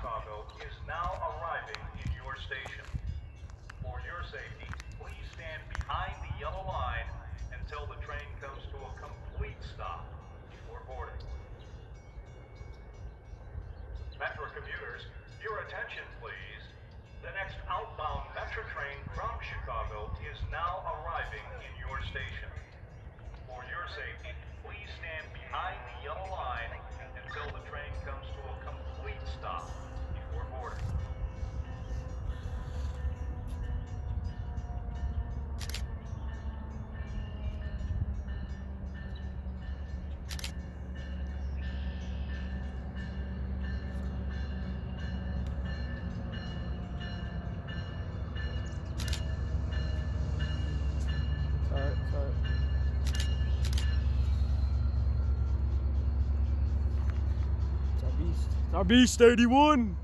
Chicago is now arriving in your station. For your safety, please stand behind the yellow line until the train comes to a complete stop before boarding. Metra commuters, your attention please. The next outbound Metra train from Chicago is now arriving in your station. For your safety, please stand behind the yellow line until the train comes to a complete stop beast. It's our beast 81!